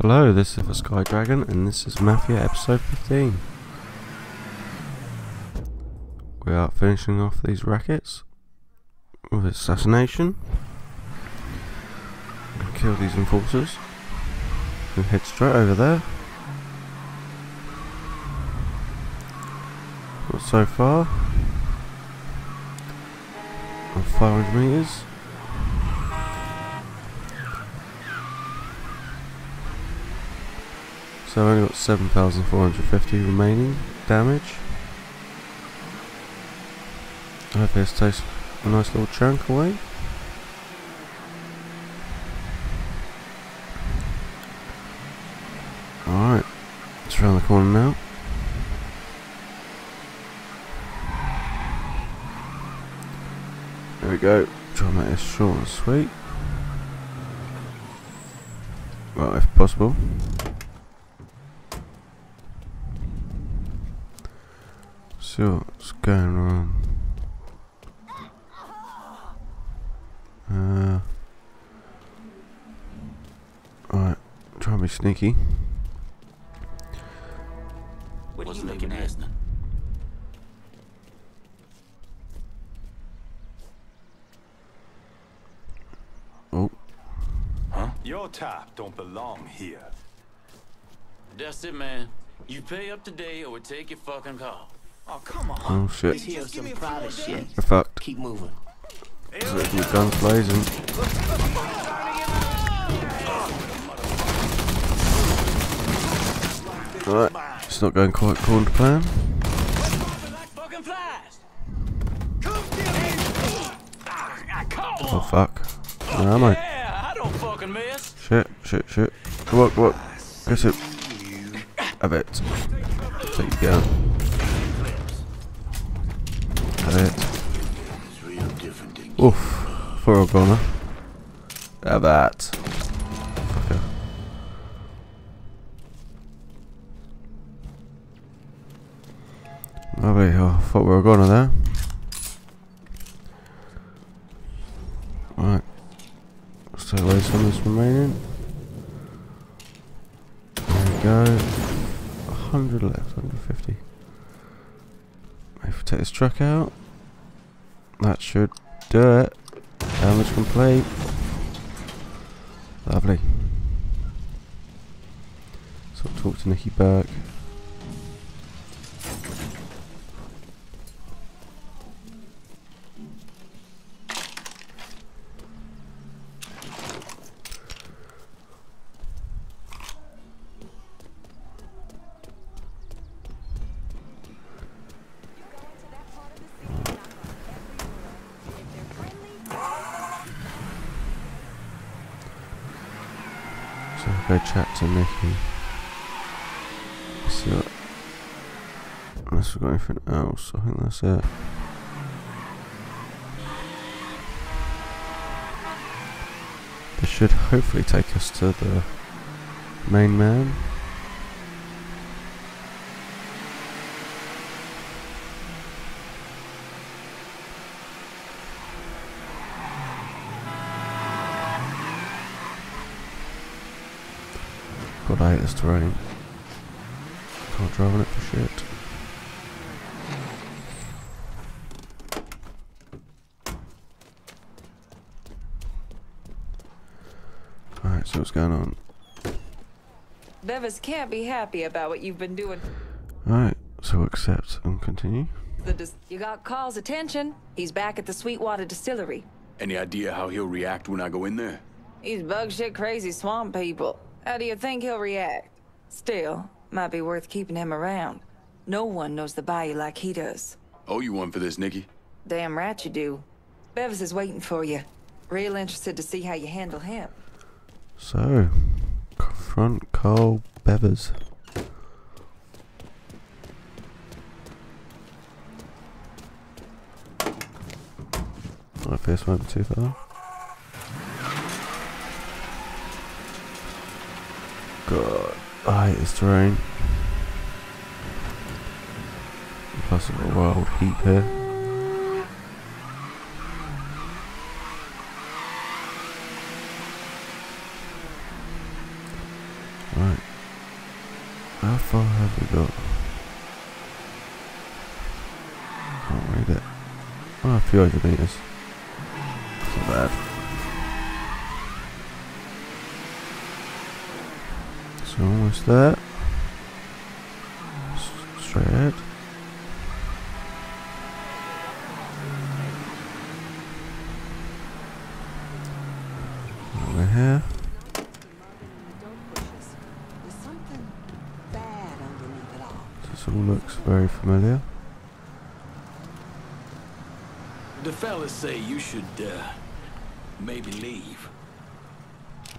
Hello, this is the Sky Dragon, and this is Mafia episode 15. We are finishing off these rackets with assassination. Kill these enforcers. And head straight over there. Got so far. 500 meters. So I've only got 7,450 remaining damage. I hope this takes a nice little chunk away. Alright, it's around the corner now. There we go, try and make this short and sweet. Well, if possible. See what's going on. Uh, Alright, try and be sneaky. What are you looking at? Oh, Huh? Your type don't belong here. That's it, man. You pay up today or we take your fucking car. Oh, come on. oh shit. Let's hear some private shit. We're fucked. Keep moving. So the guns blazing. Alright, it's not going quite according to plan. Oh fuck. Where am I? Yeah, I don't fucking miss. Shit, shit, shit. Come on, come on. Guess it. Have it. Take you down. It. Oof. For a goner. Have that. Lovely. Oh, I thought we were goner there. Right. Stay away some this remaining. There we go. 100 left, 150. If we take this truck out, that should do it. Damage complete. Lovely. So talk to Nicki back. So I'll go chat to Nicki. See what. Unless we've got anything else, I think that's it. This should hopefully take us to the main man. God, I this terrain. Can't drive on it for shit. Alright, so what's going on? Bevis can't be happy about what you've been doing. Alright, so accept and continue. The dis- you got Carl's attention. He's back at the Sweetwater Distillery. Any idea how he'll react when I go in there? He's bug shit crazy swamp people. How do you think he'll react? Still, might be worth keeping him around. No one knows the bayou like he does. Owe you one for this, Nicki. Damn right you do. Bevis is waiting for you. Real interested to see how you handle him. So, confront Carl Bevers. My face went too far. God, I this terrain. Plus, got wild heat here. How far have we got? Can't read it. Oh, a few hundred meters. So almost there. S- Straight ahead. Over here. There's something bad underneath it all. This all looks very familiar. The fellas say you should, uh, maybe leave.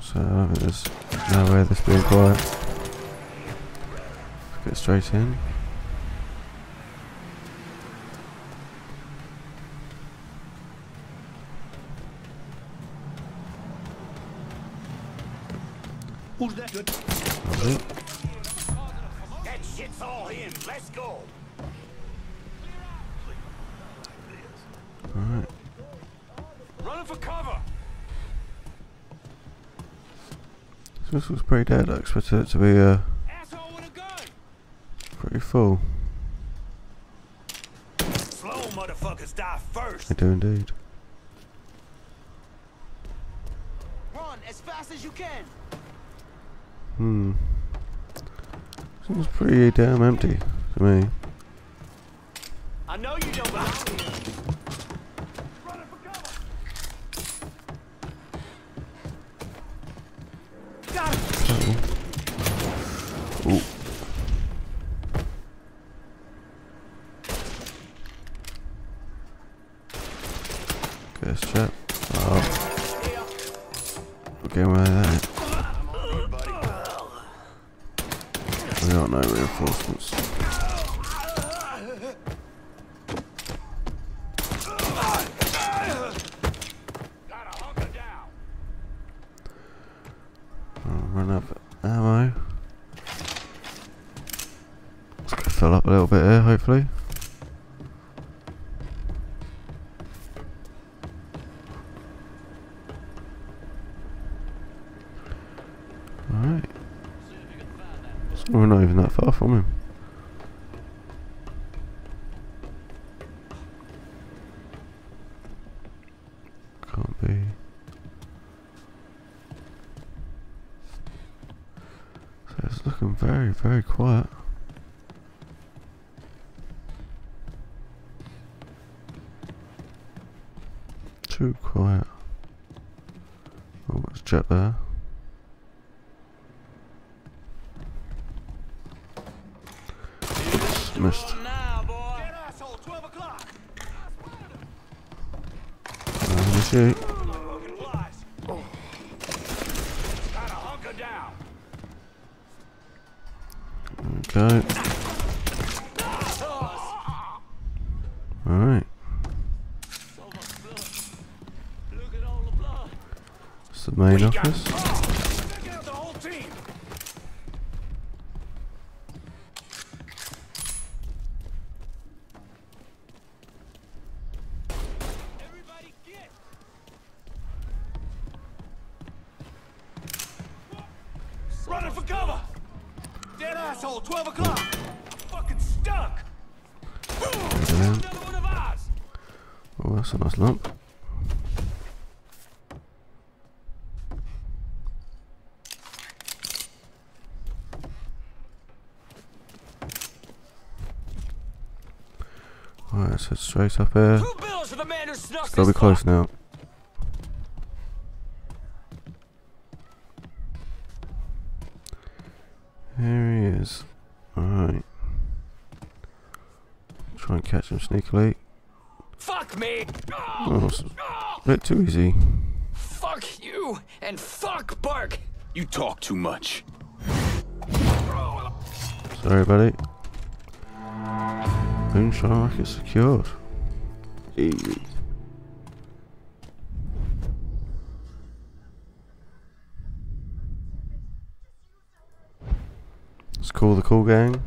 So I don't think there's no way this being quiet. Get straight in. Who's that? It. That shit's all in. Let's go. Alright. Running for cover. So this was pretty dead. I expected it to be uh, Asshole with a gun. Pretty full. Slow motherfuckers die first. They do indeed. Run as fast as you can. Hmm. Seems pretty damn empty to me. I know you don't belong here. Fill up a little bit here, hopefully. Alright. So we're not even that far from him. Can't be. So it's looking very, very quiet. Too quiet. Oh, what's jet there? Missed. Now, boy. Dead asshole, 12 o'clock. Uh, let me shoot. Fucking flies. Gotta hunker down. Okay. Alright. It's the main office. Oh, that's a nice lump. Alright, let's straight up here. Two bills for the man who snuck It's gotta be close now. Here he is. Alright. Try and catch him sneakily. Fuck! Oh, it's a bit too easy. Fuck you! And fuck Bark! You talk too much. Sorry, buddy. Moonshine racket secured. Easy. Let's call the cool gang.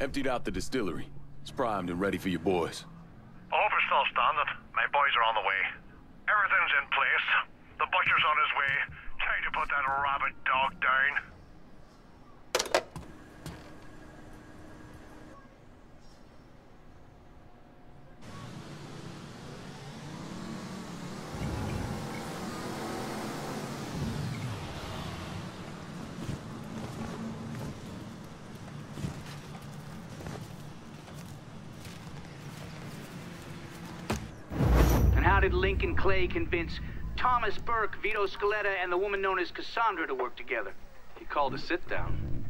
Emptied out the distillery. Primed and ready for your boys. Over's still standing. My boys are on the way. Everything's in place. The butcher's on his way. need to put that rabbit dog down. And how did Lincoln Clay convince Thomas Burke, Vito Scaletta, and the woman known as Cassandra to work together? He called a sit down.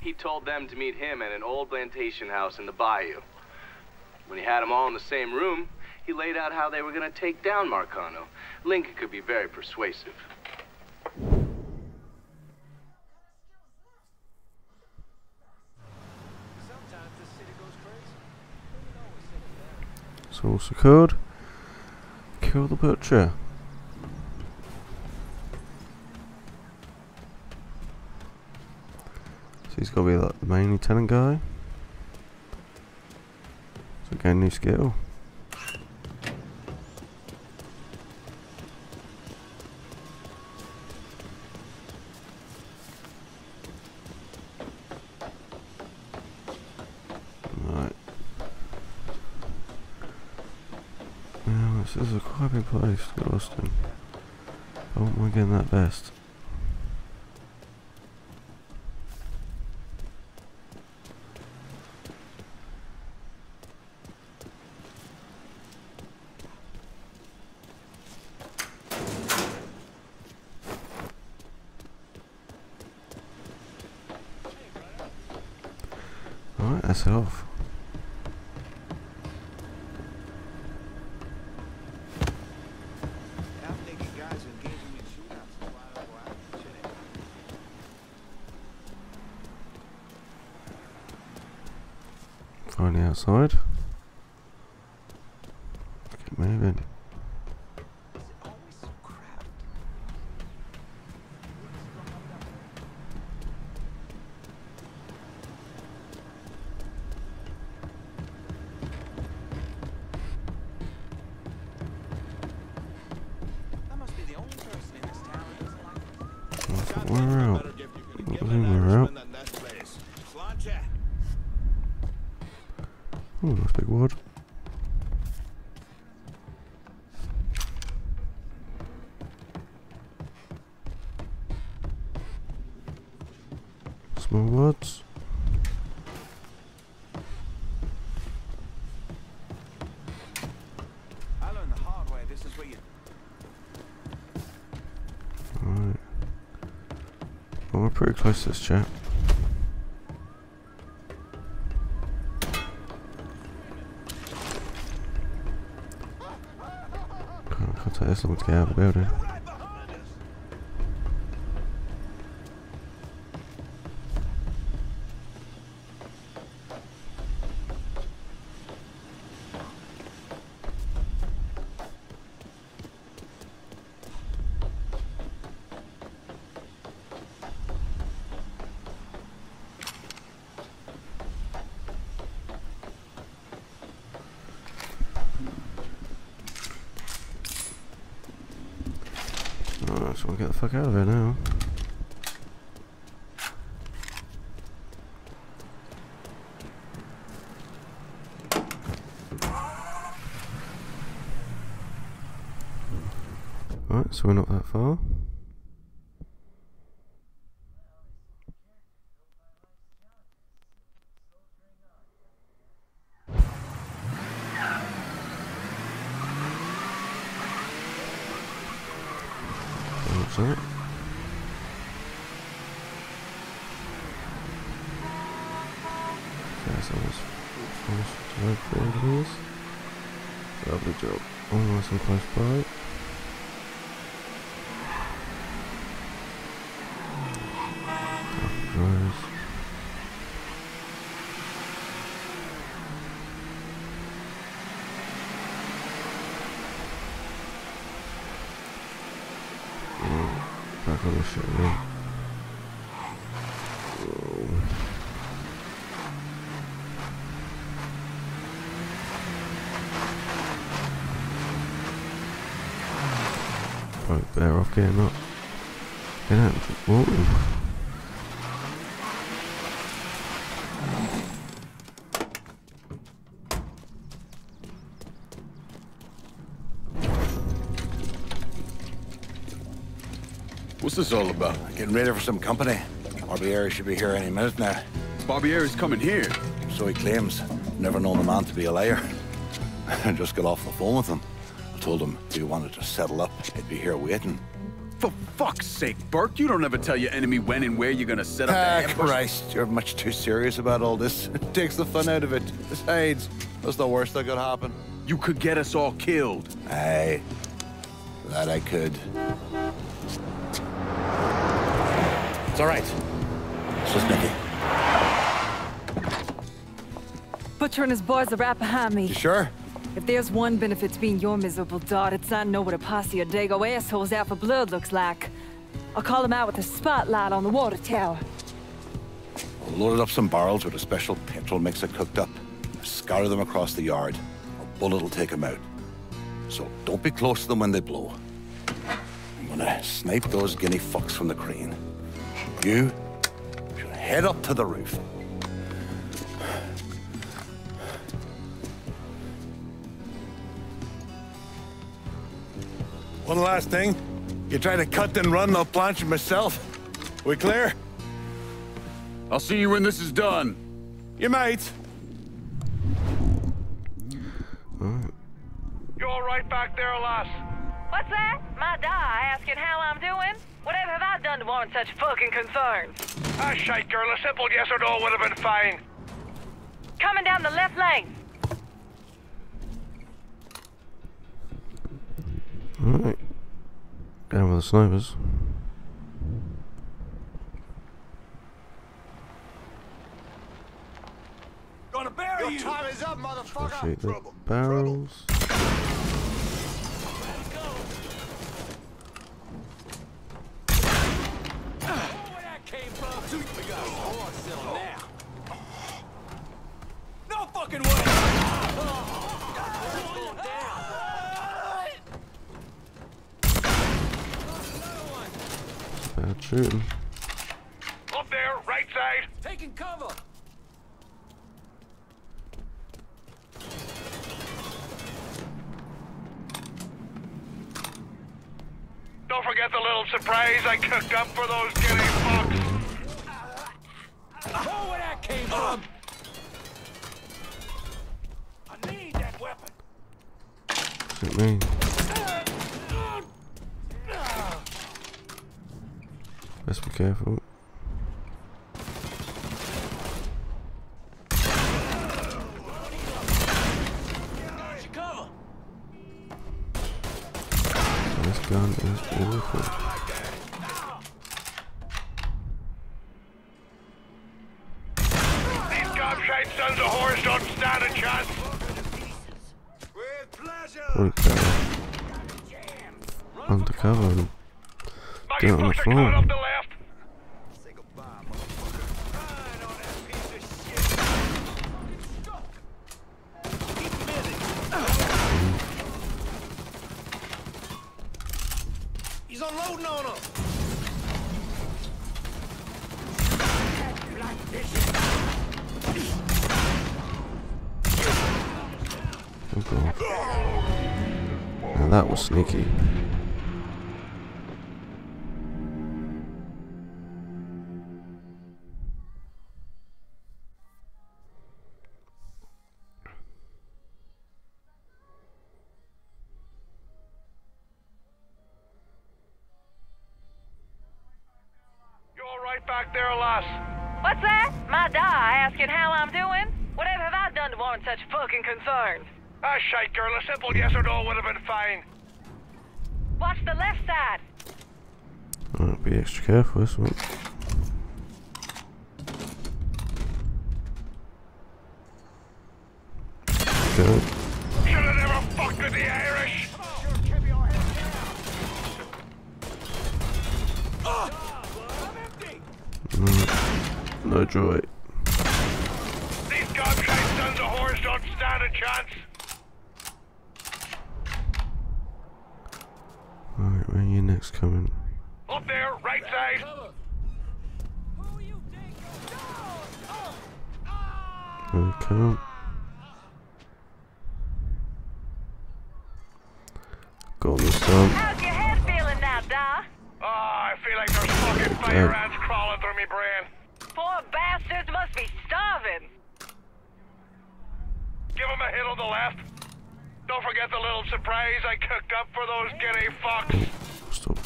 He told them to meet him at an old plantation house in the bayou. When he had them all in the same room, he laid out how they were going to take down Marcano. Lincoln could be very persuasive. Source secured. Kill the butcher. So he's got to be like the main lieutenant guy. So gain a new skill. Right. Yeah, this is a big place, Austin. I won't mind getting that vest. Alright, that's it off. I'm thinking guys engaging in shootouts is why I go out. Shit ain't Finally outside. Alright. Well, we're pretty close to this chap. Can't, take this long to get out of the building. Alright, so we'll get the fuck out of here now. Alright, so we're not that far. What's that? That's almost almost right for it is. Lovely job. Almost and close by. Nice. Oh, back on the shit. Whoa. Probably better off getting up. Get out. This all about? Getting ready for some company. Barbieri should be here any minute now. Barbieri's coming here. So he claims. Never known the man to be a liar. I just got off the phone with him. I told him if he wanted to settle up, he'd be here waiting. For fuck's sake, Burke, you don't ever tell your enemy when and where you're gonna set up Ah, the ambush. Christ, you're much too serious about all this. It takes the fun out of it. Besides, what's the worst that could happen? You could get us all killed. Aye, that I could. It's all right. It's just Nicki. Butcher and his boys are right behind me. You sure? If there's one benefit to being your miserable dot, it's I know what a posse of Dago assholes out for blood looks like. I'll call them out with a spotlight on the water tower. I loaded up some barrels with a special petrol mixer cooked up. Scatter them across the yard. A bullet will take them out. So don't be close to them when they blow. I'm gonna snipe those guinea fucks from the crane. You should head up to the roof. One last thing. You try to cut and run, I'll planch you myself. We clear? I'll see you when this is done. You might. You all right back there, lass? What's that? My die asking how I'm doing? Whatever have I done to warrant such fucking concerns? Ah, shite, girl. A simple yes or no would have been fine. Coming down the left lane. Alright. Down with the snipers. Gonna bury Your you! time is up, motherfucker. Shoot the barrels. Where Best be careful. That was sneaky. Ah, shite, girl. A simple yes or no would have been fine. Watch the left side. Alright, be extra careful this one. Go. Should have never fucked with the Irish. No joy. These gobshite sons of whores don't stand a chance. Alright, where are you next coming? Up up there, right side. Okay. Got this done. How's your head feeling now, Da? Oh, ah, I feel like there's fucking fire ants crawling through me brain. Poor bastards must be starving. Give him a hit on the left. Don't forget the little surprise I cooked up for those guinea fucks. Stop.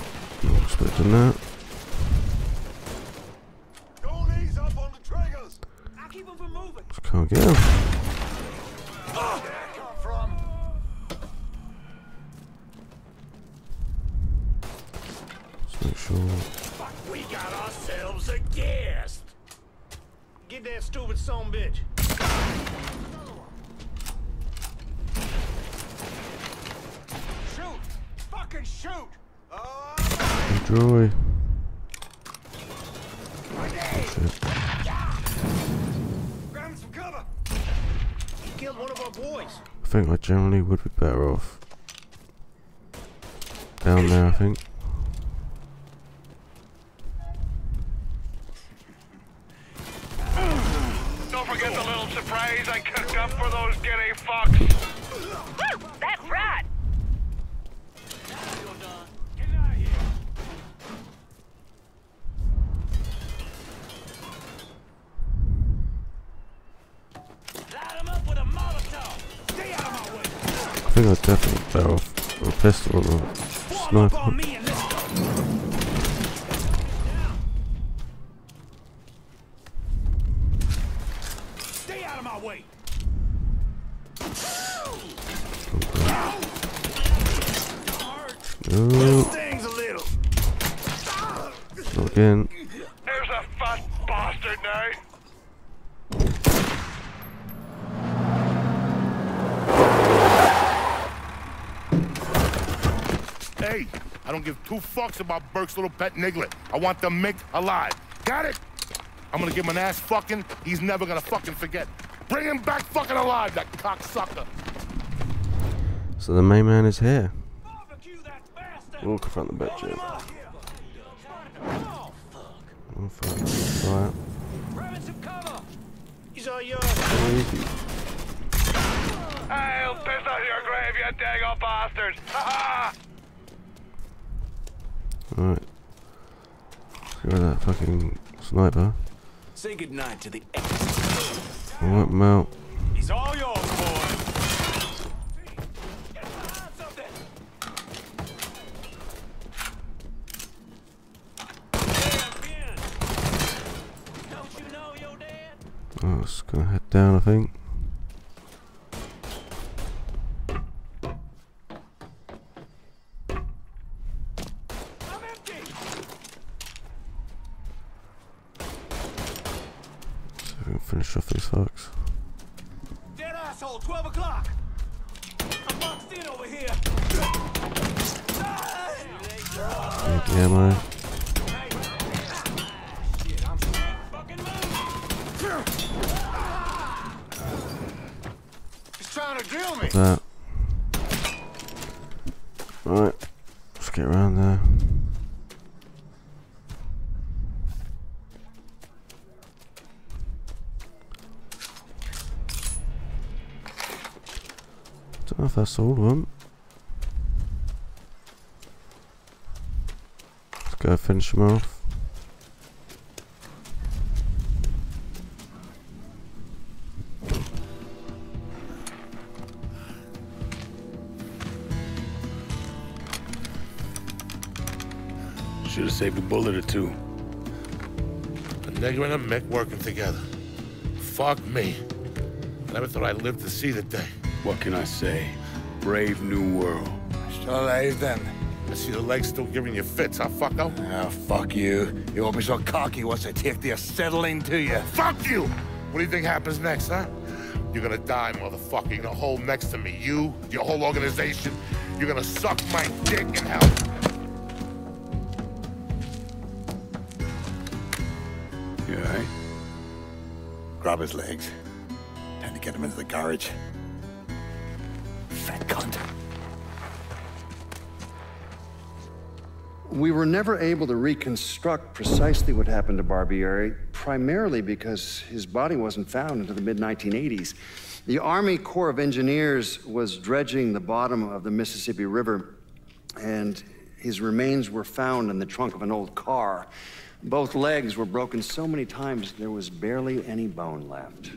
Not expecting that. Just can't get him. Let's make sure. We got ourselves a guest. Get that stupid son bitch. Shoot! Fucking shoot! Enjoy. Grab some cover. He killed one of our boys. I think I generally would be better off down there, I think. Pistol or a Form up on sniper. me and let's go. Stay out of my way. No, Stings a little. not again. There's a fat bastard now. Hey, I don't give two fucks about Burke's little pet Niglet. I want the Mick alive. Got it? I'm gonna give him an ass fucking. He's never gonna fucking forget. Bring him back fucking alive, that cocksucker. So the main man is here. We'll confront the bitch. Oh fuck. Alright. Grabbing some cover. He's all yours. Easy. I'll piss out your grave, you dago bastards. Ha ha! Alright. Let's get rid of that fucking sniper. Say goodnight to the Alright, mount. He's all yours, boy. Oh, it's gonna head down, I think. See if we can finish off these fucks. Dead asshole, 12 o'clock. I'm boxed in over here. Need the ammo. He's trying to. That. Right. Let's get around there. Don't know if that's all of them. Äh, go finish them off. Should have saved a bullet or two. A nigger and a Mick working together. Fuck me. I never thought I'd live to see the day. What can I say? Brave new world. Still alive then? I see the legs still giving you fits, huh, fucko? Ah, fuck you. You won't be so cocky once I take the acetylene to you. Fuck you! What do you think happens next, huh? You're gonna die, motherfucker. You're gonna hold next to me. You, your whole organization. You're gonna suck my dick in hell. You alright? Grab his legs. Time to get him into the garage. We were never able to reconstruct precisely what happened to Barbieri, primarily because his body wasn't found until the mid 1980s. The Army Corps of Engineers was dredging the bottom of the Mississippi River, and his remains were found in the trunk of an old car. Both legs were broken so many times there was barely any bone left.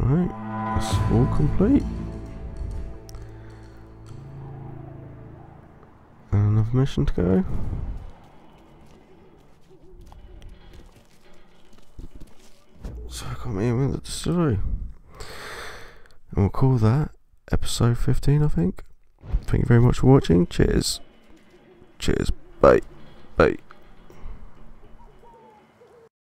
Alright, it's all complete. And another mission to go. So I got me in with the distillery. And we'll call that episode 15, I think. Thank you very much for watching. Cheers. Cheers. Bye. Bye.